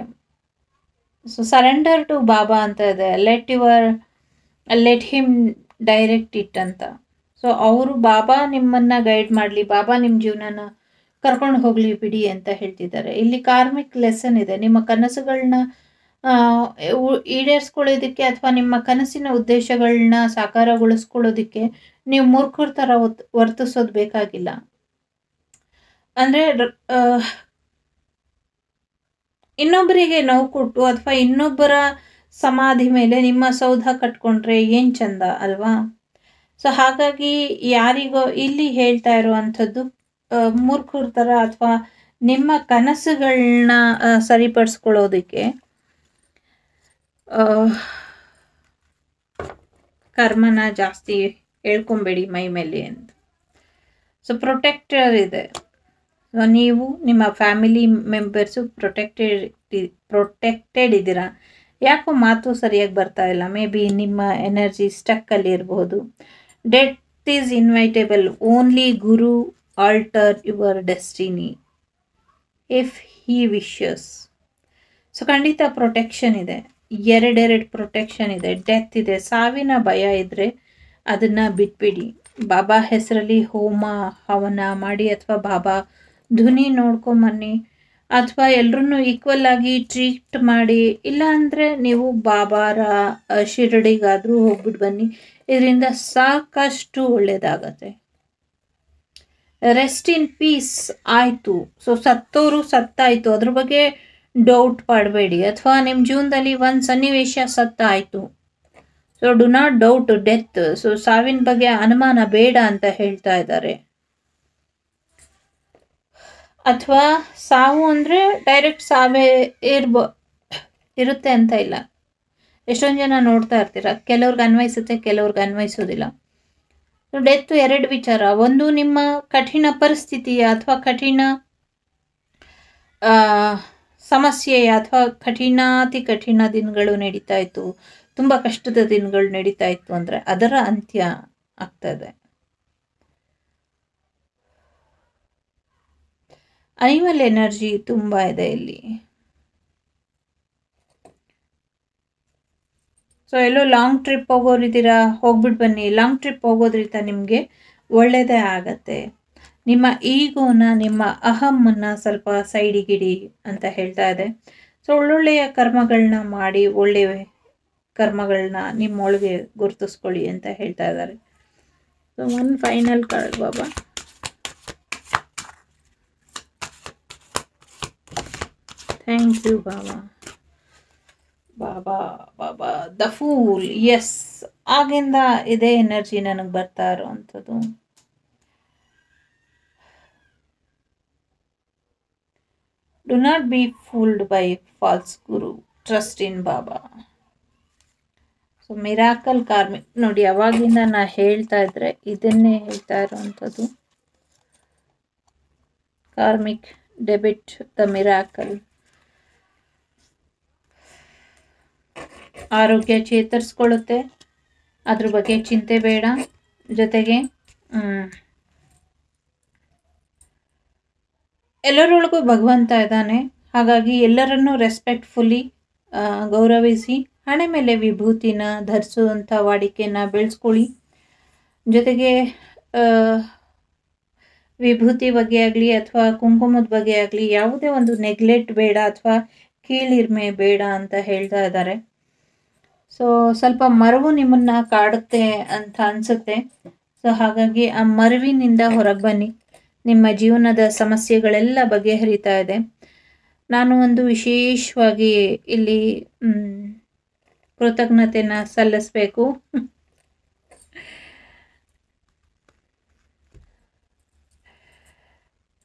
ಸೊ ಸರೆಂಡರ್ ಟು ಬಾಬಾ ಅಂತ ಇದೆ. Let your let him direct it ಅಂತ. ಸೊ ಅವರು ಬಾಬಾ ನಿಮ್ಮನ್ನು ಗೈಡ್ ಮಾಡಲಿ, ಬಾಬಾ ನಿಮ್ಮ ಜೀವನನ ಕರ್ಕೊಂಡು ಹೋಗಲಿ ಬಿಡಿ ಅಂತ ಹೇಳ್ತಿದ್ದಾರೆ. ಇಲ್ಲಿ ಕಾರ್ಮಿಕ್ ಲೆಸನ್ ಇದೆ. ನಿಮ್ಮ ಕನಸುಗಳನ್ನ ಈಡೇರಿಸ್ಕೊಳ್ಳೋದಕ್ಕೆ ಅಥವಾ ನಿಮ್ಮ ಕನಸಿನ ಉದ್ದೇಶಗಳನ್ನ ಸಾಕಾರಗೊಳಿಸ್ಕೊಳ್ಳೋದಕ್ಕೆ ನೀವು ಮೂರ್ಖರ ಥರ ವರ್ತಿಸೋದು ಬೇಕಾಗಿಲ್ಲ. ಅಂದರೆ ಇನ್ನೊಬ್ಬರಿಗೆ ನೋವು ಕೊಟ್ಟು ಅಥವಾ ಇನ್ನೊಬ್ಬರ ಸಮಾಧಿ ಮೇಲೆ ನಿಮ್ಮ ಸೌಧ ಕಟ್ಕೊಂಡ್ರೆ ಏನು ಚಂದ ಅಲ್ವಾ? ಸೊ, ಹಾಗಾಗಿ ಯಾರಿಗೋ ಇಲ್ಲಿ ಹೇಳ್ತಾ ಇರುವಂಥದ್ದು ಮೂರ್ಖರ ಥರ ಅಥವಾ ನಿಮ್ಮ ಕನಸುಗಳನ್ನ ಸರಿಪಡಿಸ್ಕೊಳ್ಳೋದಕ್ಕೆ ಕರ್ಮನ ಜಾಸ್ತಿ ಹೇಳ್ಕೊಬೇಡಿ ಮೈ ಮೇಲೆ ಅಂತ. ಸೊ ಪ್ರೊಟೆಕ್ಟರ್ ಇದೆ. ಸೊ ನೀವು ನಿಮ್ಮ ಫ್ಯಾಮಿಲಿ ಮೆಂಬರ್ಸು ಪ್ರೊಟೆಕ್ಟೆಡ್ ಪ್ರೊಟೆಕ್ಟೆಡ್ ಇದ್ದೀರಾ? ಯಾಕೋ ಮಾತು ಸರಿಯಾಗಿ ಬರ್ತಾ ಇಲ್ಲ. ಮೇ ಬಿ ನಿಮ್ಮ ಎನರ್ಜಿ ಸ್ಟಕ್ಕಲ್ಲಿ ಇರಬಹುದು death is inevitable only guru alter your destiny if he wishes so ಖಂಡಿತ ಪ್ರೊಟೆಕ್ಷನ್ ಇದೆ. ಎರಡೆರಡು ಪ್ರೊಟೆಕ್ಷನ್ ಇದೆ ಡೆತ್ ಇದೆ. ಸಾವಿನ ಭಯ ಇದ್ದರೆ ಅದನ್ನು ಬಿಟ್ಬಿಡಿ. ಬಾಬಾ ಹೆಸರಲ್ಲಿ ಹೋಮ, ಹವನ ಮಾಡಿ ಅಥವಾ ಬಾಬಾ ಧ್ವನಿ ನೋಡ್ಕೊಂಬನ್ನಿ ಅಥವಾ ಎಲ್ಲರೂ ಈಕ್ವಲ್ ಆಗಿ ಟ್ರೀಟ್ ಮಾಡಿ. ಇಲ್ಲ ಅಂದರೆ ನೀವು ಬಾಬಾರ ಶಿರಡಿಗಾದರೂ ಹೋಗ್ಬಿಟ್ಟು ಬನ್ನಿ. ಇದರಿಂದ ಸಾಕಷ್ಟು ಒಳ್ಳೆಯದಾಗತ್ತೆ ರೆಸ್ಟ್ ಇನ್ ಪೀಸ್ ಆಯಿತು. ಸೊ ಸತ್ತೋರು ಸತ್ತಾಯಿತು. ಅದ್ರ ಬಗ್ಗೆ ಡೌಟ್ ಪಡಬೇಡಿ. ಅಥವಾ ನಿಮ್ಮ ಜೀವನದಲ್ಲಿ ಒಂದು ಸನ್ನಿವೇಶ ಸತ್ತಾಯಿತು so do not doubt death so ಸಾವಿನ ಬಗ್ಗೆ ಅನುಮಾನ ಬೇಡ ಅಂತ ಹೇಳ್ತಾ ಇದ್ದಾರೆ. ಅಥವಾ ಸಾವು ಅಂದರೆ ಡೈರೆಕ್ಟ್ ಸಾವೇ ಇರ್ಬ, ಇರುತ್ತೆ ಅಂತ ಇಲ್ಲ. ಎಷ್ಟೊಂದು ಜನ ನೋಡ್ತಾ ಇರ್ತೀರ? ಕೆಲವ್ರಿಗೆ ಅನ್ವಯಿಸುತ್ತೆ, ಕೆಲವ್ರಿಗೆ ಅನ್ವಯಿಸೋದಿಲ್ಲ. ಡೆತ್ ಎರಡು ವಿಚಾರ. ಒಂದು ನಿಮ್ಮ ಕಠಿಣ ಪರಿಸ್ಥಿತಿಯ ಅಥವಾ ಕಠಿಣ ಆ, ಸಮಸ್ಯೆಯ ಅಥವಾ ಕಠಿಣಾತಿ ಕಠಿಣ ದಿನಗಳು ನಡೀತಾ ಇತ್ತು. ತುಂಬ ಕಷ್ಟದ ದಿನಗಳು ನಡೀತಾ ಇತ್ತು ಅಂದರೆ ಅದರ ಅಂತ್ಯ ಆಗ್ತದೆ ಅನಿಮಲ್ ಎನರ್ಜಿ ತುಂಬ ಇದೆ ಇಲ್ಲಿ. ಸೊ ಎಲ್ಲೋ ಲಾಂಗ್ ಟ್ರಿಪ್ ಹೋಗೋರಿದ್ದೀರಾ? ಹೋಗ್ಬಿಟ್ಟು ಬನ್ನಿ. ಲಾಂಗ್ ಟ್ರಿಪ್ ಹೋಗೋದ್ರಿಂದ ನಿಮಗೆ ಒಳ್ಳೆಯದೇ ಆಗತ್ತೆ. ನಿಮ್ಮ ಈಗೋನ ನಿಮ್ಮ ಅಹಮ್ಮನ್ನ ಸ್ವಲ್ಪ ಸೈಡಿಗಿಡಿ ಅಂತ ಹೇಳ್ತಾ ಇದೆ. ಸೊ ಒಳ್ಳೊಳ್ಳೆಯ ಕರ್ಮಗಳನ್ನ ಮಾಡಿ ಒಳ್ಳೆಯ ಕರ್ಮಗಳನ್ನ ನಿಮ್ಮೊಳಗೆ ಗುರುತಿಸ್ಕೊಳ್ಳಿ ಅಂತ ಹೇಳ್ತಾ ಇದ್ದಾರೆ. So one final card Baba. Thank you Baba. Baba Baba the fool S ಆಗಿಂದ ಇದೇ ಎನರ್ಜಿ ನನಗೆ ಬರ್ತಾ ಇರೋವಂಥದ್ದು. Do not be fooled by false guru trust in Baba so miracle karmic ನೋಡಿ ಯಾವಾಗಿಂದ ನಾ ಹೇಳ್ತಾ ಇದ್ರೆ ಇದನ್ನೇ ಹೇಳ್ತಾ ಇರೋವಂಥದ್ದು. ಕಾರ್ಮಿಕ್ ಡೆಬಿಟ್ ದ ಮಿರಾಕಲ್ ಆರೋಗ್ಯ ಚೇತರಿಸ್ಕೊಳ್ಳುತ್ತೆ. ಅದ್ರ ಬಗ್ಗೆ ಚಿಂತೆ ಬೇಡ. ಜೊತೆಗೆ ಮ್, ಎಲ್ಲರೊಳಗೂ ಭಗವಂತ ಇದ್ದಾನೆ. ಹಾಗಾಗಿ ಎಲ್ಲರನ್ನೂ ರೆಸ್ಪೆಕ್ಟ್ಫುಲ್ಲಿ ಗೌರವಿಸಿ, ಹಣೆ ಮೇಲೆ ವಿಭೂತಿನ ಧರಿಸುವಂಥ ವಾಡಿಕೆಯನ್ನು ಬೆಳೆಸ್ಕೊಳ್ಳಿ. ಜೊತೆಗೆ ವಿಭೂತಿ ಬಗ್ಗೆ ಆಗಲಿ ಅಥವಾ ಕುಂಕುಮದ ಬಗ್ಗೆ ಆಗಲಿ ಯಾವುದೇ ಒಂದು ನೆಗ್ಲೆಕ್ಟ್ ಬೇಡ ಅಥವಾ ಕೀಳಿರ್ಮೆ ಬೇಡ ಅಂತ ಹೇಳ್ತಾ ಇದ್ದಾರೆ. ಸೊ ಸ್ವಲ್ಪ ಮರವು ನಿಮ್ಮನ್ನು ಕಾಡುತ್ತೆ ಅಂತ ಅನಿಸುತ್ತೆ. ಸೊ ಹಾಗಾಗಿ ಆ ಮರವಿನಿಂದ ಹೊರಗೆ ಬನ್ನಿ. ನಿಮ್ಮ ಜೀವನದ ಸಮಸ್ಯೆಗಳೆಲ್ಲ ಬಗೆಹರಿತಾ ಇದೆ. ನಾನು ಒಂದು ವಿಶೇಷವಾಗಿ ಇಲ್ಲಿ ಕೃತಜ್ಞತೆಯನ್ನ ಸಲ್ಲಿಸಬೇಕು.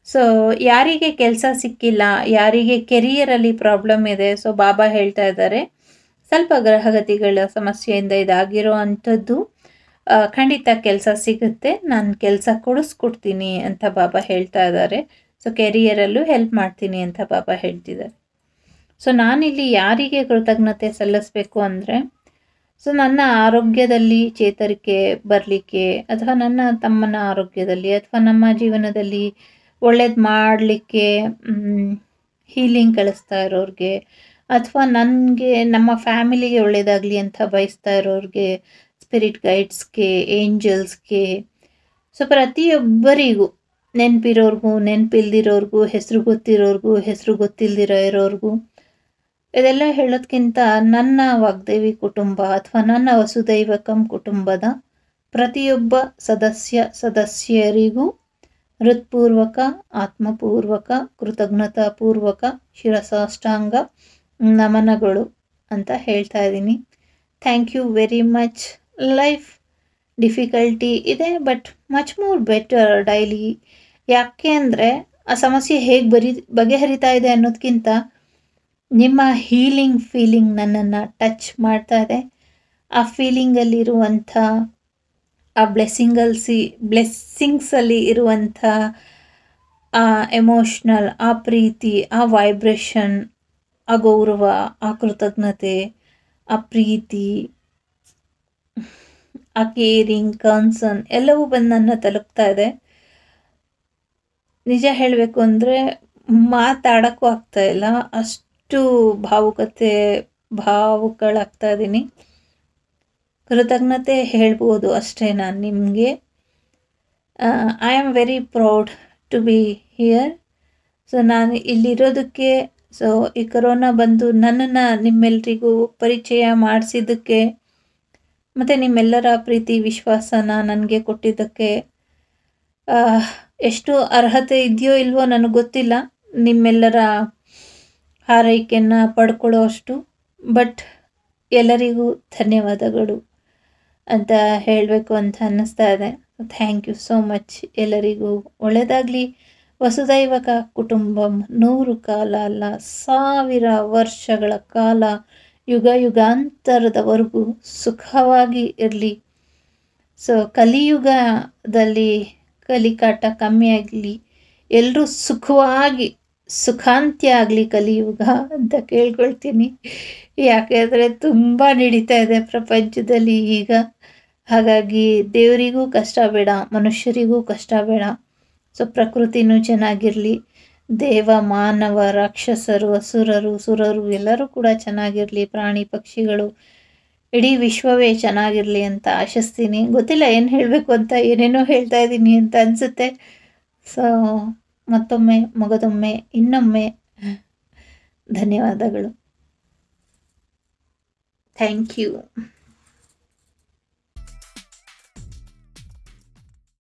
ಸೊ ಯಾರಿಗೆ ಕೆಲಸ ಸಿಕ್ಕಿಲ್ಲ, ಯಾರಿಗೆ ಕೆರಿಯರಲ್ಲಿ ಪ್ರಾಬ್ಲಮ್ ಇದೆ ಸೊ ಬಾಬಾ ಹೇಳ್ತಾ ಇದ್ದಾರೆ. ಸ್ವಲ್ಪ ಗ್ರಹಗತಿಗಳ ಸಮಸ್ಯೆಯಿಂದ ಇದಾಗಿರೋ ಅಂಥದ್ದು. ಖಂಡಿತ ಕೆಲಸ ಸಿಗುತ್ತೆ. ನಾನು ಕೆಲಸ ಕೊಡಿಸ್ಕೊಡ್ತೀನಿ ಅಂತ ಬಾಬಾ ಹೇಳ್ತಾ ಇದ್ದಾರೆ ಸೊ ಕೆರಿಯರಲ್ಲೂ ಹೆಲ್ಪ್ ಮಾಡ್ತೀನಿ ಅಂತ ಬಾಬಾ ಹೇಳ್ತಿದ್ದಾರೆ ಸೊ ನಾನಿಲ್ಲಿ ಯಾರಿಗೆ ಕೃತಜ್ಞತೆ ಸಲ್ಲಿಸಬೇಕು ಅಂದರೆ ಸೊ ನನ್ನ ಆರೋಗ್ಯದಲ್ಲಿ ಚೇತರಿಕೆ ಬರಲಿಕ್ಕೆ ಅಥವಾ ನನ್ನ ತಮ್ಮನ ಆರೋಗ್ಯದಲ್ಲಿ ಅಥವಾ ನಮ್ಮ ಜೀವನದಲ್ಲಿ ಒಳ್ಳೇದು ಮಾಡಲಿಕ್ಕೆ ಹೀಲಿಂಗ್ ಕಳಿಸ್ತಾ ಇರೋರಿಗೆ ಅಥವಾ ನನಗೆ, ನಮ್ಮ ಫ್ಯಾಮಿಲಿಗೆ ಒಳ್ಳೇದಾಗಲಿ ಅಂತ ಬಯಸ್ತಾ ಇರೋರಿಗೆ ಸ್ಪಿರಿಟ್ ಗೈಡ್ಸ್ಗೆ ಏಂಜಲ್ಸ್ಗೆ ಸೊ ಪ್ರತಿಯೊಬ್ಬರಿಗೂ, ನೆನಪಿರೋರ್ಗೂ, ನೆನಪಿಲ್ದಿರೋರ್ಗೂ, ಹೆಸರು ಗೊತ್ತಿರೋರ್ಗೂ, ಹೆಸರು ಗೊತ್ತಿಲ್ದಿರೋ ಇರೋರ್ಗೂ, ಇದೆಲ್ಲ ಹೇಳೋದ್ಕಿಂತ ನನ್ನ ವಾಗ್ದೇವಿ ಕುಟುಂಬ ಅಥವಾ ನನ್ನ ವಸುದೈವಕಂ ಕುಟುಂಬದ ಪ್ರತಿಯೊಬ್ಬ ಸದಸ್ಯ, ಸದಸ್ಯರಿಗೂ ಹೃತ್ಪೂರ್ವಕ, ಆತ್ಮಪೂರ್ವಕ, ಕೃತಜ್ಞತಾಪೂರ್ವಕ, ಶಿರಸಾಷ್ಟಾಂಗ ನಮನಗಳು ಅಂತ ಹೇಳ್ತಾ ಇದ್ದೀನಿ. Thank you very much life difficulty ಇದೆ but much more better daily ಯಾಕೆ ಅಂದರೆ ಆ ಸಮಸ್ಯೆ ಹೇಗೆ ಬರಿ, ಬಗೆಹರಿತಾ ಇದೆ ಅನ್ನೋದಕ್ಕಿಂತ ನಿಮ್ಮ ಹೀಲಿಂಗ್ ಫೀಲಿಂಗ್ ನನ್ನನ್ನು ಟಚ್ ಮಾಡ್ತಾ ಇದೆ. ಆ ಫೀಲಿಂಗಲ್ಲಿರುವಂಥ ಆ ಬ್ಲೆಸ್ಸಿಂಗಲ್ಸಿ ಬ್ಲೆಸ್ಸಿಂಗ್ಸಲ್ಲಿ ಇರುವಂಥ, ಆ ಎಮೋಷ್ನಲ್ ಆ ಪ್ರೀತಿ, ಆ ವೈಬ್ರೇಷನ್ ಆ ಗೌರವ, ಆ ಕೃತಜ್ಞತೆ, ಆ ಪ್ರೀತಿ ಆ ಕೇರಿಂಗ್ ಕನ್ಸರ್ನ್ ಎಲ್ಲವೂ ಬಂದು ನನ್ನ ತಲುಪ್ತಾ ಇದೆ. ನಿಜ ಹೇಳಬೇಕು ಅಂದರೆ ಮಾತಾಡೋಕ್ಕೂ ಆಗ್ತಾ ಇಲ್ಲ. ಅಷ್ಟು ಭಾವುಕತೆ, ಭಾವುಕಳಾಗ್ತಾ ಇದ್ದೀನಿ. ಕೃತಜ್ಞತೆ ಹೇಳ್ಬೋದು ಅಷ್ಟೇ ನಾನು ನಿಮಗೆ. I am very proud to be here so ನಾನು ಇಲ್ಲಿರೋದಕ್ಕೆ ಸೊ ಈ ಕರೋನಾ ಬಂದು ನನ್ನನ್ನು ನಿಮ್ಮೆಲ್ರಿಗೂ ಪರಿಚಯ ಮಾಡಿಸಿದ್ದಕ್ಕೆ ಮತ್ತು ನಿಮ್ಮೆಲ್ಲರ ಪ್ರೀತಿ, ವಿಶ್ವಾಸನ ನನಗೆ ಕೊಟ್ಟಿದ್ದಕ್ಕೆ ಎಷ್ಟು ಅರ್ಹತೆ ಇದೆಯೋ ಇಲ್ವೋ ನನಗೆ ಗೊತ್ತಿಲ್ಲ. ನಿಮ್ಮೆಲ್ಲರ ಆರೈಕೆಯನ್ನು ಪಡ್ಕೊಳ್ಳೋ ಅಷ್ಟು. ಬಟ್ ಎಲ್ಲರಿಗೂ ಧನ್ಯವಾದಗಳು ಅಂತ ಹೇಳಬೇಕು ಅಂತ ಅನ್ನಿಸ್ತಾ ಇದೆ. ಥ್ಯಾಂಕ್ ಯು ಸೋ ಮಚ್ ಎಲ್ಲರಿಗೂ. ಒಳ್ಳೆಯದಾಗಲಿ ವಸುದೈವಕ ಕುಟುಂಬಂ ನೂರು ಕಾಲ ಅಲ್ಲ, ಸಾವಿರ ವರ್ಷಗಳ ಕಾಲ ಯುಗ ಯುಗಾಂತರದವರೆಗೂ ಸುಖವಾಗಿ ಇರಲಿ. ಸೊ ಕಲಿಯುಗದಲ್ಲಿ ಕಲಿಕಾಟ ಕಮ್ಮಿ ಆಗಲಿ ಎಲ್ಲರೂ ಸುಖವಾಗಿ ಸುಖಾಂತ್ಯ ಆಗಲಿ ಕಲಿಯುಗ ಅಂತ ಕೇಳ್ಕೊಳ್ತೀನಿ. ಯಾಕೆಂದರೆ ತುಂಬ ನಡೀತಾ ಇದೆ ಪ್ರಪಂಚದಲ್ಲಿ ಈಗ. ಹಾಗಾಗಿ ದೇವರಿಗೂ ಕಷ್ಟ ಬೇಡ, ಮನುಷ್ಯರಿಗೂ ಕಷ್ಟ ಬೇಡ. ಸೊ ಪ್ರಕೃತಿನೂ ಚೆನ್ನಾಗಿರಲಿ. ದೇವ, ಮಾನವ, ರಾಕ್ಷಸರು, ಅಸುರರು, ಸುರರು ಎಲ್ಲರೂ ಕೂಡ ಚೆನ್ನಾಗಿರಲಿ, ಪ್ರಾಣಿ ಪಕ್ಷಿಗಳು ಇಡೀ ವಿಶ್ವವೇ ಚೆನ್ನಾಗಿರಲಿ ಅಂತ ಆಶಿಸ್ತೀನಿ. ಗೊತ್ತಿಲ್ಲ ಏನು ಹೇಳಬೇಕು ಅಂತ, ಏನೇನೋ ಹೇಳ್ತಾ ಇದ್ದೀನಿ ಅಂತ ಅನಿಸುತ್ತೆ. ಸೊ ಮತ್ತೊಮ್ಮೆ, ಮಗದೊಮ್ಮೆ, ಇನ್ನೊಮ್ಮೆ ಧನ್ಯವಾದಗಳು. Thank you